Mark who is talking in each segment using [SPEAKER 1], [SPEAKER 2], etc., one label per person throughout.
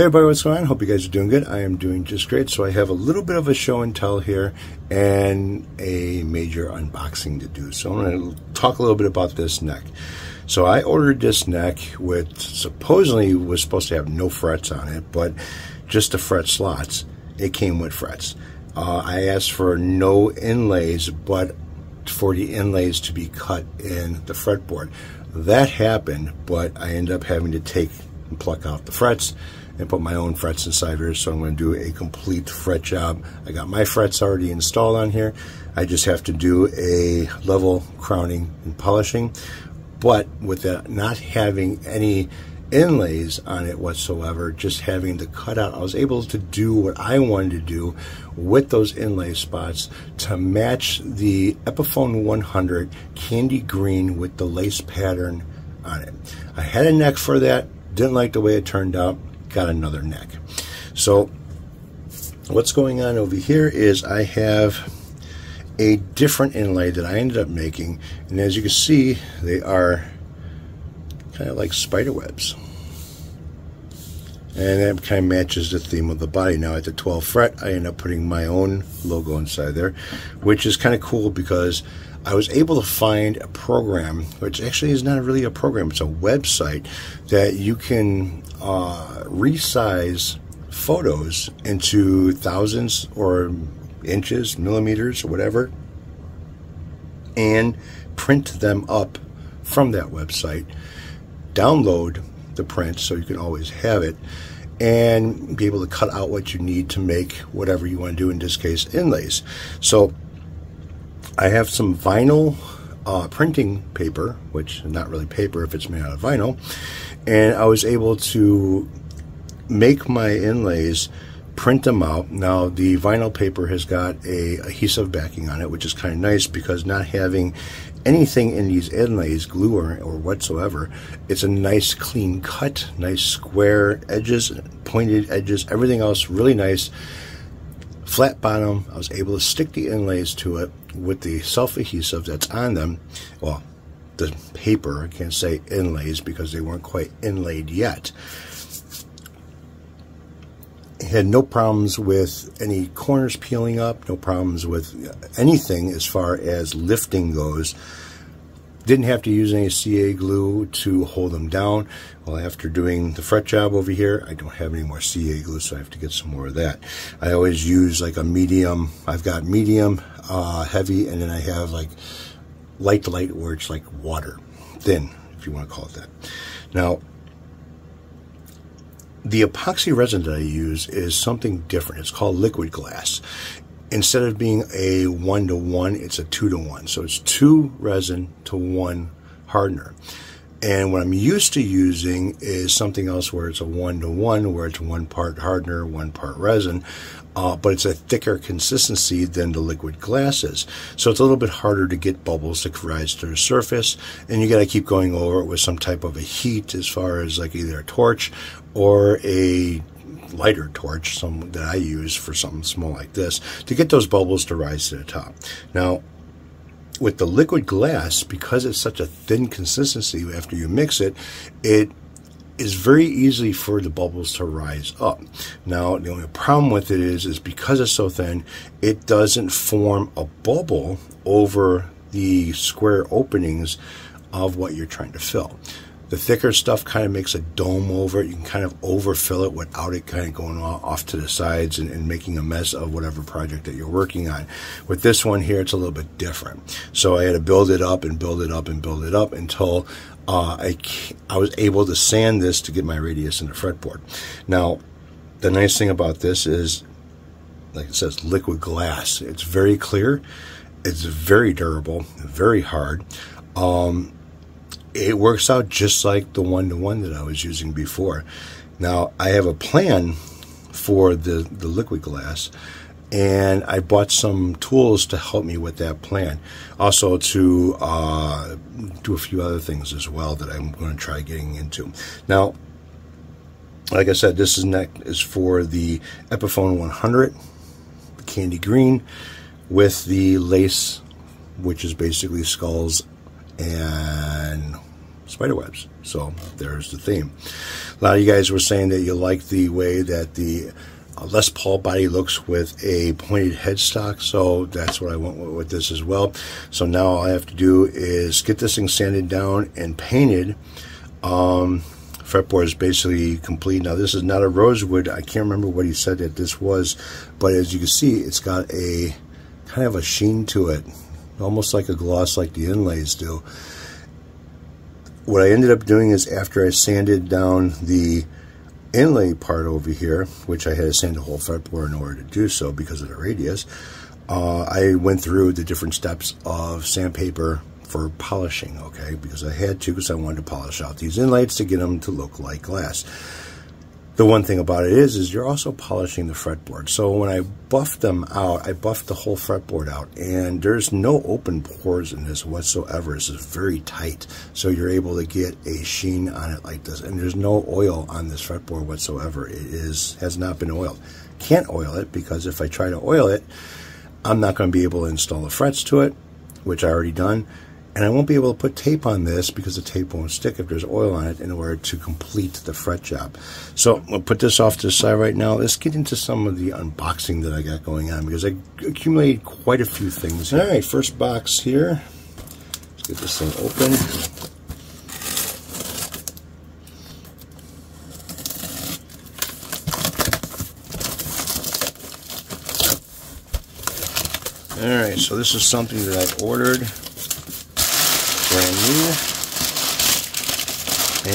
[SPEAKER 1] Hey everybody, what's going on? Hope you guys are doing good. I am doing just great. So I have a little bit of a show and tell here and a major unboxing to do. So I'm going to talk a little bit about this neck. So I ordered this neck with supposedly was supposed to have no frets on it, but just the fret slots. It came with frets. Uh, I asked for no inlays, but for the inlays to be cut in the fretboard. That happened, but I ended up having to take and pluck out the frets and put my own frets inside here. So I'm going to do a complete fret job. I got my frets already installed on here. I just have to do a level crowning and polishing. But with not having any inlays on it whatsoever, just having the cutout, I was able to do what I wanted to do with those inlay spots to match the Epiphone 100 candy green with the lace pattern on it. I had a neck for that, didn't like the way it turned out, got another neck. So what's going on over here is I have a different inlay that I ended up making and as you can see they are kind of like spider webs and that kind of matches the theme of the body. Now at the 12th fret, I end up putting my own logo inside there, which is kind of cool because I was able to find a program, which actually is not really a program, it's a website that you can uh, resize photos into thousands or inches, millimeters, or whatever, and print them up from that website. Download the print so you can always have it and be able to cut out what you need to make whatever you want to do, in this case, inlays. So I have some vinyl uh, printing paper, which is not really paper if it's made out of vinyl, and I was able to make my inlays print them out. Now the vinyl paper has got a adhesive backing on it, which is kind of nice because not having anything in these inlays, glue or, or whatsoever, it's a nice clean cut, nice square edges, pointed edges, everything else really nice. Flat bottom, I was able to stick the inlays to it with the self-adhesive that's on them. Well, the paper, I can't say inlays because they weren't quite inlaid yet had no problems with any corners peeling up, no problems with anything as far as lifting goes. Didn't have to use any CA glue to hold them down. Well, after doing the fret job over here, I don't have any more CA glue, so I have to get some more of that. I always use like a medium. I've got medium, uh, heavy, and then I have like light to light where it's like water, thin, if you want to call it that. Now, the epoxy resin that I use is something different. It's called liquid glass. Instead of being a one to one, it's a two to one. So it's two resin to one hardener. And what I'm used to using is something else where it's a one to one, where it's one part hardener, one part resin, uh, but it's a thicker consistency than the liquid glass is. So it's a little bit harder to get bubbles to rise to the surface, and you got to keep going over it with some type of a heat, as far as like either a torch or a lighter torch, some that I use for something small like this, to get those bubbles to rise to the top. Now, with the liquid glass, because it's such a thin consistency after you mix it, it is very easy for the bubbles to rise up. Now, the only problem with it is, is because it's so thin, it doesn't form a bubble over the square openings of what you're trying to fill. The thicker stuff kind of makes a dome over it. You can kind of overfill it without it kind of going off to the sides and, and, making a mess of whatever project that you're working on. With this one here, it's a little bit different. So I had to build it up and build it up and build it up until uh, I, I was able to sand this to get my radius in the fretboard. Now, the nice thing about this is, like it says, liquid glass. It's very clear. It's very durable, very hard. Um, it works out just like the one-to-one that I was using before. Now, I have a plan for the, the liquid glass, and I bought some tools to help me with that plan. Also to uh, do a few other things as well that I'm going to try getting into. Now, like I said, this is neck is for the Epiphone 100, the candy green, with the lace, which is basically skulls and spider webs. So there's the theme. A lot of you guys were saying that you like the way that the uh, Les Paul body looks with a pointed headstock, so that's what I want with this as well. So now all I have to do is get this thing sanded down and painted. Um, fretboard is basically complete. Now this is not a rosewood. I can't remember what he said that this was, but as you can see, it's got a kind of a sheen to it, almost like a gloss like the inlays do. What I ended up doing is after I sanded down the inlay part over here, which I had to sand the whole fretboard in order to do so because of the radius, uh, I went through the different steps of sandpaper for polishing, okay, because I had to because I wanted to polish out these inlays to get them to look like glass. The one thing about it is, is you're also polishing the fretboard. So when I buffed them out, I buffed the whole fretboard out, and there's no open pores in this whatsoever. This is very tight, so you're able to get a sheen on it like this. And there's no oil on this fretboard whatsoever. It is has not been oiled. Can't oil it because if I try to oil it, I'm not going to be able to install the frets to it, which I already done and I won't be able to put tape on this because the tape won't stick if there's oil on it in order to complete the fret job. So we'll put this off to the side right now. Let's get into some of the unboxing that I got going on because I accumulated quite a few things. All right, first box here. Let's get this thing open. All right, so this is something that I ordered brand new.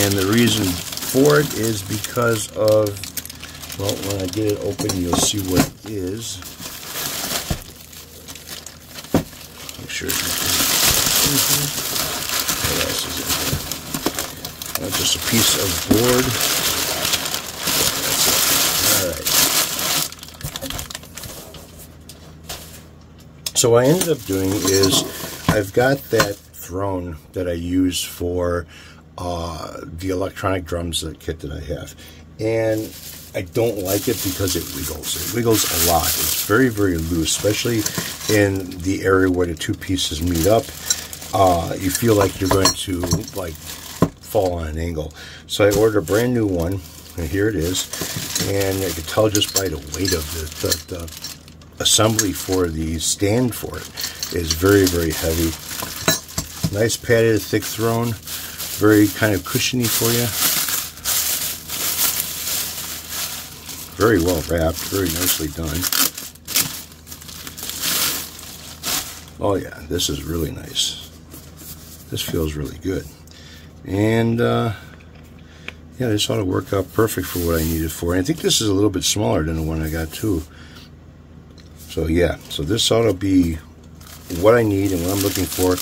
[SPEAKER 1] And the reason for it is because of, well, when I get it open, you'll see what it is. Make sure it's What else is in here? Not just a piece of board. Alright. So what I ended up doing is I've got that throne that I use for uh, the electronic drums that kit that I have. And I don't like it because it wiggles. It wiggles a lot. It's very, very loose, especially in the area where the two pieces meet up. Uh, you feel like you're going to like fall on an angle. So I ordered a brand new one, and here it is. And I could tell just by the weight of the, the, the assembly for the stand for it is very, very heavy. Nice padded, thick throne. Very kind of cushiony for you. Very well wrapped, very nicely done. Oh yeah, this is really nice. This feels really good. And uh, yeah, this ought to work out perfect for what I need it for. And I think this is a little bit smaller than the one I got too. So yeah, so this ought to be what I need and what I'm looking for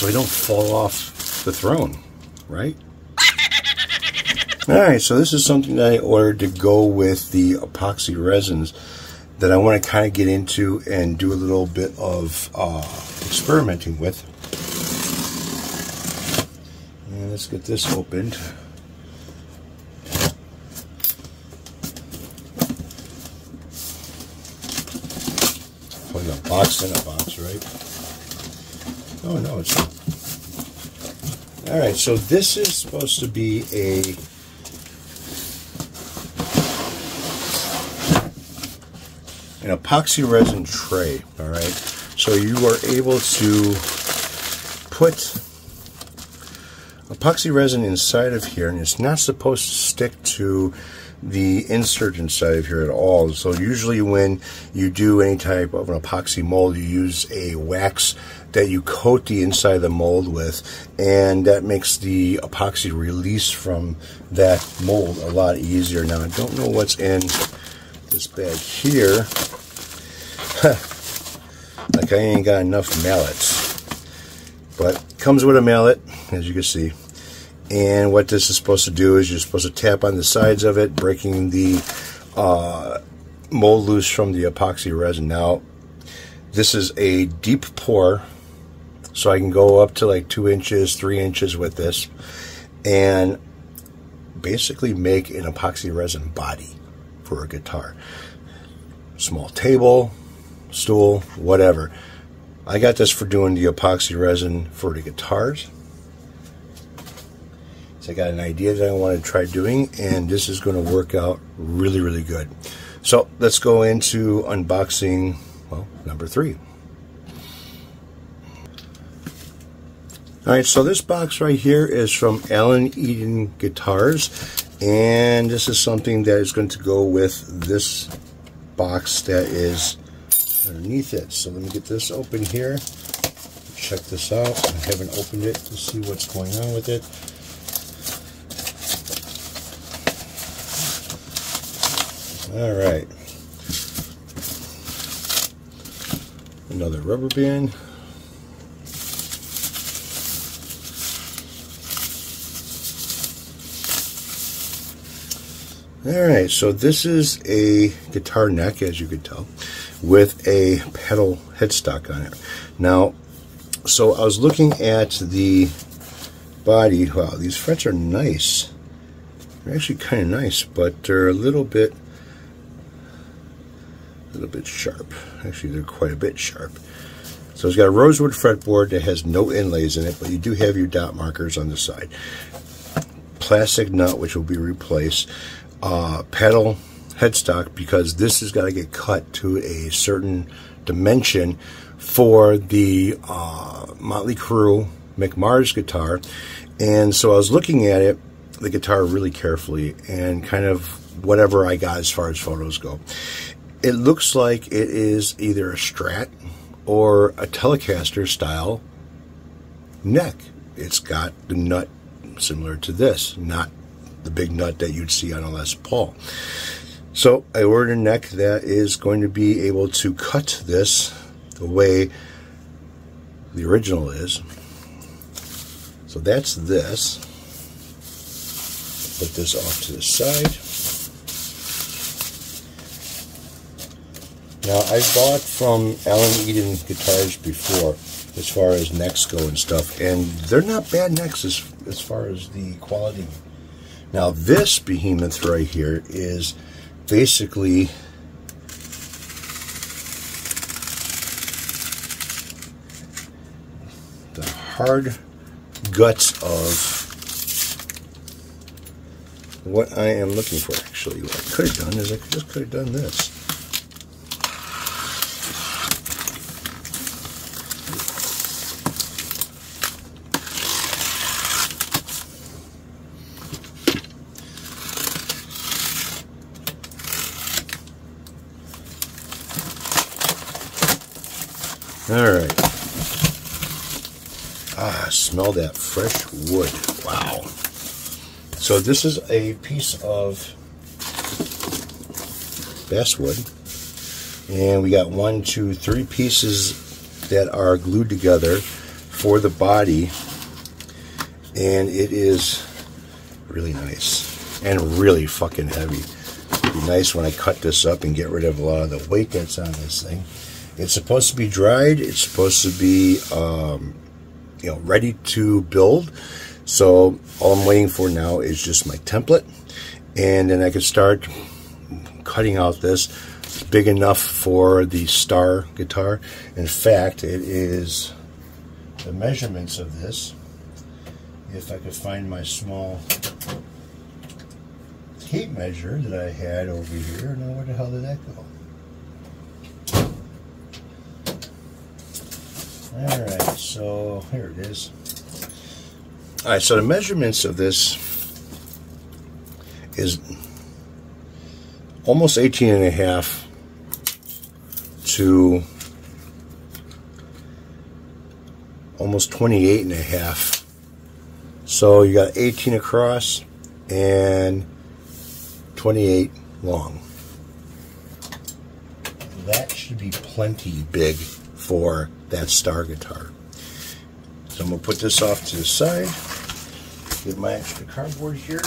[SPEAKER 1] so I don't fall off the throne, right? Alright, so this is something that I ordered to go with the epoxy resins that I want to kind of get into and do a little bit of uh, experimenting with. And let's get this opened. Put a box in a box, right? Oh, no, it's not. All right, so this is supposed to be a an epoxy resin tray, all right? So you are able to put epoxy resin inside of here, and it's not supposed to stick to the insert inside of here at all. So usually when you do any type of an epoxy mold, you use a wax that you coat the inside of the mold with, and that makes the epoxy release from that mold a lot easier. Now, I don't know what's in this bag here. like I ain't got enough mallets. But comes with a mallet, as you can see. And what this is supposed to do is you're supposed to tap on the sides of it, breaking the uh, mold loose from the epoxy resin. Now, this is a deep pour, so I can go up to like two inches, three inches with this, and basically make an epoxy resin body for a guitar. Small table, stool, whatever. I got this for doing the epoxy resin for the guitars So I got an idea that I want to try doing, and this is going to work out really, really good. So let's go into unboxing, well, number three. All right, so this box right here is from Alan Eden Guitars, and this is something that is going to go with this box that is underneath it. So let me get this open here. Check this out. I haven't opened it to see what's going on with it. All right. Another rubber band. Alright, so this is a guitar neck, as you could tell, with a pedal headstock on it. Now, so I was looking at the body. Wow, these frets are nice. They're actually kind of nice, but they're a little bit, a little bit sharp. Actually, they're quite a bit sharp. So it's got a rosewood fretboard that has no inlays in it, but you do have your dot markers on the side. Plastic nut, which will be replaced uh, pedal headstock because this has got to get cut to a certain dimension for the uh, Motley Crue Mick Mars guitar. And so I was looking at it, the guitar really carefully and kind of whatever I got as far as photos go. It looks like it is either a Strat or a Telecaster style neck. It's got the nut similar to this, not the big nut that you'd see on a Les Paul. So I ordered a neck that is going to be able to cut this the way the original is. So that's this. Put this off to the side. Now I bought from Alan Eden guitars before as far as necks go and stuff and they're not bad necks as, as far as the quality now this behemoth right here is basically the hard guts of what I am looking for. Actually, what I could have done is I just could have done this. All right. That fresh wood. Wow. So this is a piece of basswood. And we got one, two, three pieces that are glued together for the body. And it is really nice and really fucking heavy. It'd be nice when I cut this up and get rid of a lot of the weight that's on this thing. It's supposed to be dried. It's supposed to be, um, you know, ready to build. So all I'm waiting for now is just my template. And then I can start cutting out this big enough for the star guitar. In fact, it is the measurements of this. If I could find my small tape measure that I had over here. Now, where the hell did that go? Alright, so here it is. Alright, so the measurements of this is almost 18 and a half to almost 28 and a half. So you got 18 across and 28 long. That should be plenty big for that star guitar. So I'm going to put this off to the side. Get my extra cardboard here.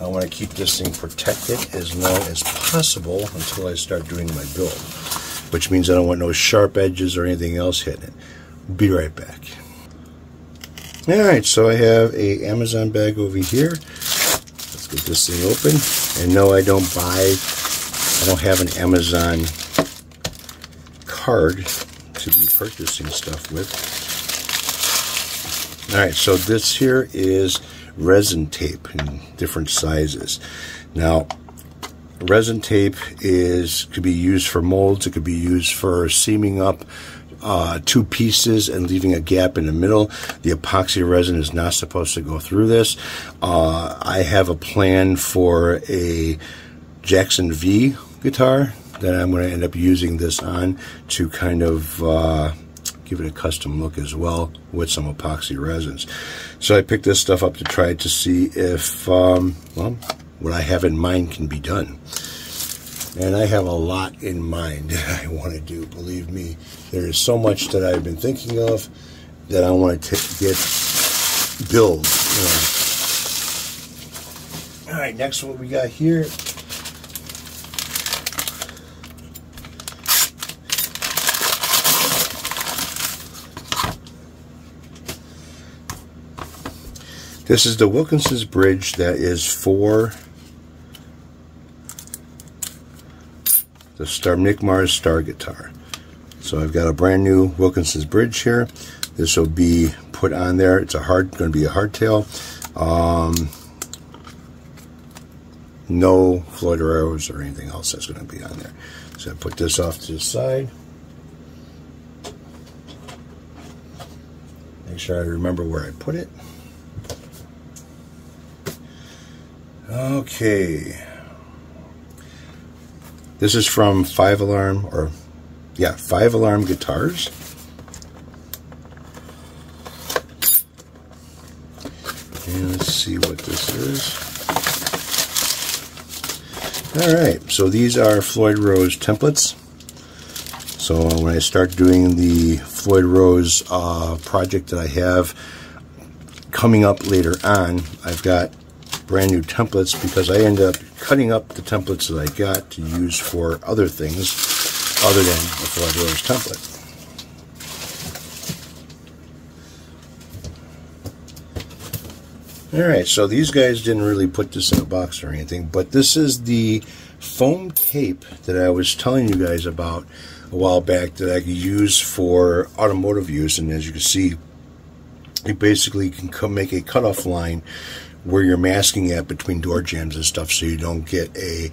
[SPEAKER 1] I want to keep this thing protected as long as possible until I start doing my build. Which means I don't want no sharp edges or anything else hitting it. Be right back. Alright, so I have a Amazon bag over here. Let's get this thing open. And no, I don't buy, I don't have an Amazon card to be purchasing stuff with. All right, so this here is resin tape in different sizes. Now, resin tape is could be used for molds. It could be used for seaming up uh, two pieces and leaving a gap in the middle. The epoxy resin is not supposed to go through this. Uh, I have a plan for a Jackson V guitar that I'm going to end up using this on to kind of uh, give it a custom look as well with some epoxy resins. So I picked this stuff up to try to see if, um, well, what I have in mind can be done. And I have a lot in mind that I want to do, believe me. There is so much that I've been thinking of that I want to get build. You know. All right, next what we got here This is the Wilkinson's bridge that is for the Star Mick Mars Star guitar. So I've got a brand new Wilkinson's bridge here. This will be put on there. It's a hard, going to be a hardtail. Um, no Floyd Roses or anything else that's going to be on there. So I put this off to the side. Make sure I remember where I put it. Okay. This is from Five Alarm, or yeah, Five Alarm Guitars. And let's see what this is. Alright, so these are Floyd Rose templates. So when I start doing the Floyd Rose uh, project that I have coming up later on, I've got brand new templates because I end up cutting up the templates that I got to use for other things other than a Floyd Rose template. Alright, so these guys didn't really put this in a box or anything, but this is the foam tape that I was telling you guys about a while back that I could use for automotive use, and as you can see, you basically can come make a cutoff line where you're masking at between door jambs and stuff so you don't get a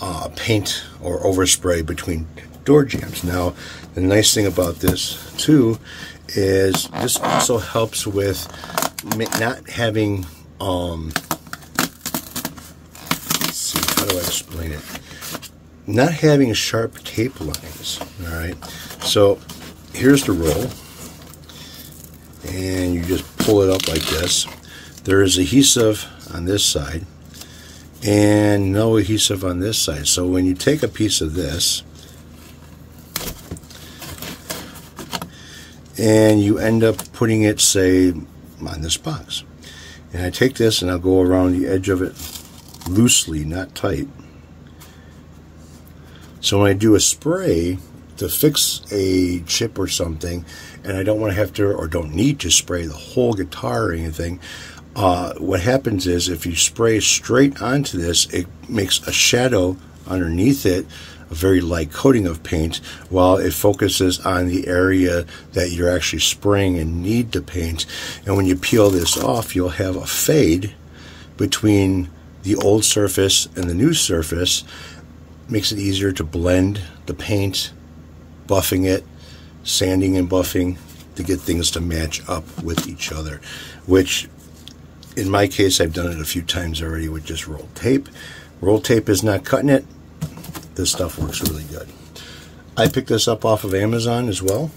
[SPEAKER 1] uh, paint or overspray between door jambs. Now, the nice thing about this too is this also helps with not having, um, let's see, how do I explain it? Not having sharp tape lines, all right? So here's the roll, and you just pull it up like this there is adhesive on this side and no adhesive on this side. So when you take a piece of this and you end up putting it, say, on this box. And I take this and I'll go around the edge of it loosely, not tight. So when I do a spray to fix a chip or something, and I don't want to have to or don't need to spray the whole guitar or anything, uh, what happens is if you spray straight onto this, it makes a shadow underneath it, a very light coating of paint, while it focuses on the area that you're actually spraying and need to paint. And when you peel this off, you'll have a fade between the old surface and the new surface. Makes it easier to blend the paint, buffing it, sanding and buffing to get things to match up with each other, which in my case, I've done it a few times already with just roll tape. Roll tape is not cutting it. This stuff works really good. I picked this up off of Amazon as well.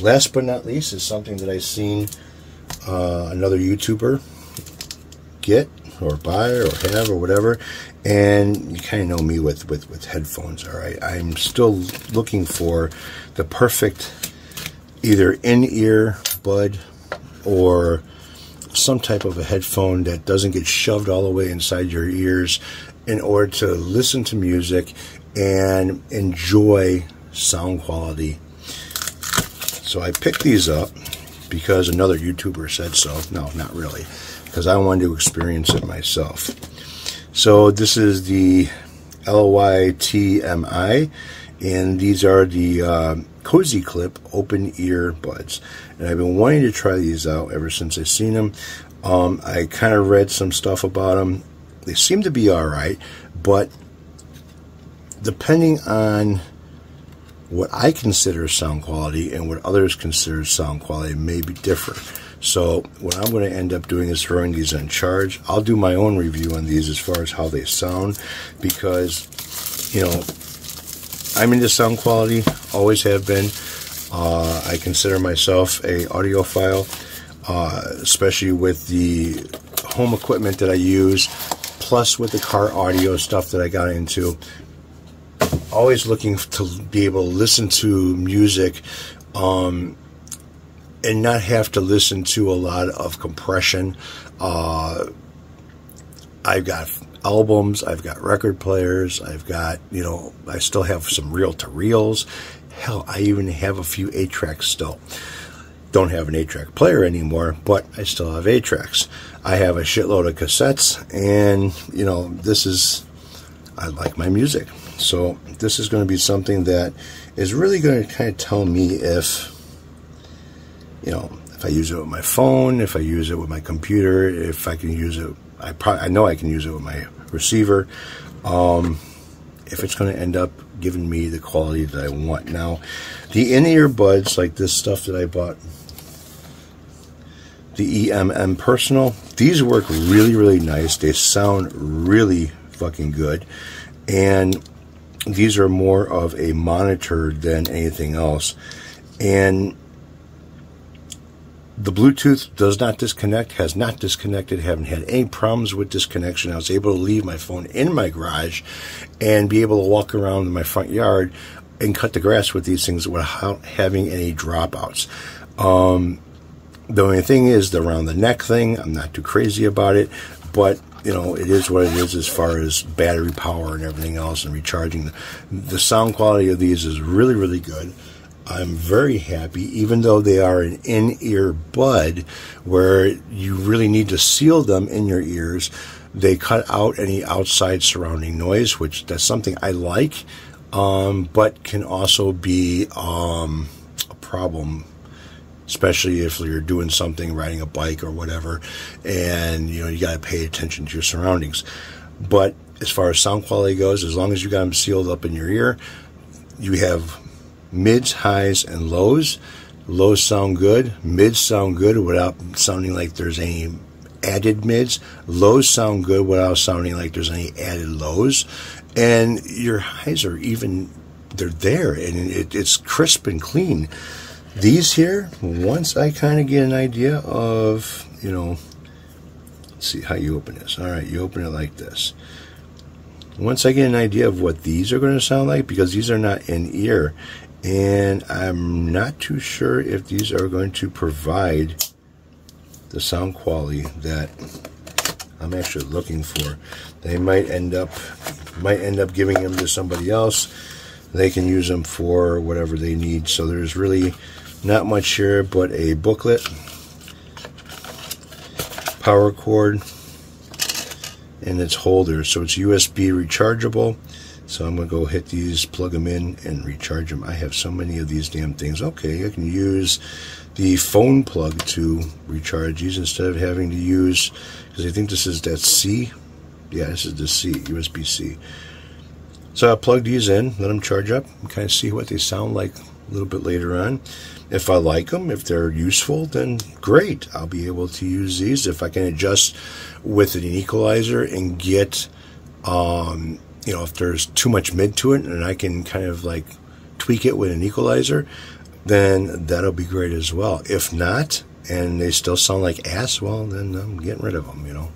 [SPEAKER 1] Last but not least is something that I've seen uh, another YouTuber get or buy or have or whatever. And you kind of know me with, with, with headphones, all right? I'm still looking for the perfect either in-ear bud or some type of a headphone that doesn't get shoved all the way inside your ears in order to listen to music and enjoy sound quality. So I picked these up because another YouTuber said so. No, not really, because I wanted to experience it myself. So this is the LYTMI, and these are the uh, Cozy Clip open ear buds. And I've been wanting to try these out ever since I've seen them. Um, I kind of read some stuff about them. They seem to be all right, but depending on what I consider sound quality and what others consider sound quality may be different. So what I'm going to end up doing is throwing these on charge. I'll do my own review on these as far as how they sound because, you know, I'm into sound quality, always have been. Uh, I consider myself a audiophile, uh, especially with the home equipment that I use, plus with the car audio stuff that I got into. Always looking to be able to listen to music um, and not have to listen to a lot of compression. Uh, I've got albums, I've got record players, I've got, you know, I still have some reel to reels. Hell, I even have a few 8 tracks still. Don't have an 8 track player anymore, but I still have 8 tracks. I have a shitload of cassettes, and, you know, this is, I like my music. So this is going to be something that is really going to kind of tell me if you know, if I use it with my phone, if I use it with my computer, if I can use it, I probably, I know I can use it with my receiver. Um, if it's going to end up giving me the quality that I want. Now, the in-ear buds, like this stuff that I bought, the EMM Personal, these work really, really nice. They sound really fucking good. And these are more of a monitor than anything else. And the Bluetooth does not disconnect, has not disconnected, haven't had any problems with disconnection. I was able to leave my phone in my garage and be able to walk around in my front yard and cut the grass with these things without having any dropouts. Um, the only thing is the around the neck thing. I'm not too crazy about it, but you know, it is what it is as far as battery power and everything else and recharging. The sound quality of these is really, really good. I'm very happy, even though they are an in ear bud where you really need to seal them in your ears. They cut out any outside surrounding noise, which that's something I like, um, but can also be um, a problem especially if you're doing something, riding a bike or whatever, and you know you got to pay attention to your surroundings. But as far as sound quality goes, as long as you got them sealed up in your ear, you have mids, highs, and lows. Lows sound good, mids sound good without sounding like there's any added mids. Lows sound good without sounding like there's any added lows. And your highs are even, they're there and it, it's crisp and clean. These here, once I kind of get an idea of, you know, let's see how you open this. All right, you open it like this. Once I get an idea of what these are going to sound like, because these are not in ear, and I'm not too sure if these are going to provide the sound quality that I'm actually looking for. They might end up might end up giving them to somebody else. They can use them for whatever they need. So there's really not much here but a booklet, power cord, and its holder. So it's USB rechargeable. So I'm going to go hit these, plug them in, and recharge them. I have so many of these damn things. Okay, I can use the phone plug to recharge these instead of having to use, because I think this is that C. Yeah, this is the C, USB-C. So I plug these in, let them charge up, and kind of see what they sound like a little bit later on. If I like them, if they're useful, then great. I'll be able to use these. If I can adjust with an equalizer and get um, you know, if there's too much mid to it and I can kind of like tweak it with an equalizer, then that'll be great as well. If not, and they still sound like ass, well, then I'm getting rid of them, you know.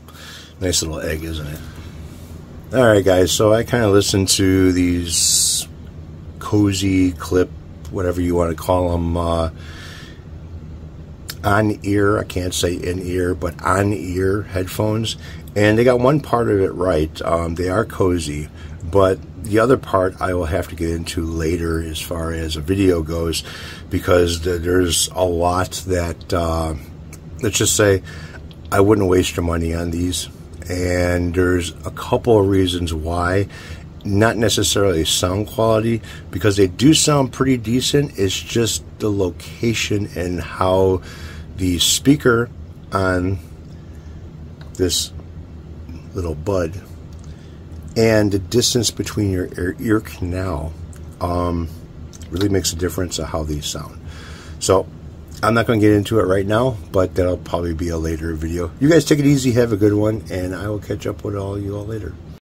[SPEAKER 1] Nice little egg, isn't it? All right, guys, so I kind of listened to these cozy clip, whatever you want to call them, uh, on ear, I can't say in ear, but on ear headphones. And they got one part of it right. Um, they are cozy, but the other part I will have to get into later as far as a video goes because there's a lot that, uh, let's just say, I wouldn't waste your money on these. And there's a couple of reasons why. not necessarily sound quality because they do sound pretty decent. It's just the location and how the speaker on this little bud and the distance between your ear, canal um, really makes a difference of how these sound. So I'm not going to get into it right now, but that'll probably be a later video. You guys take it easy, have a good one, and I will catch up with all you all later.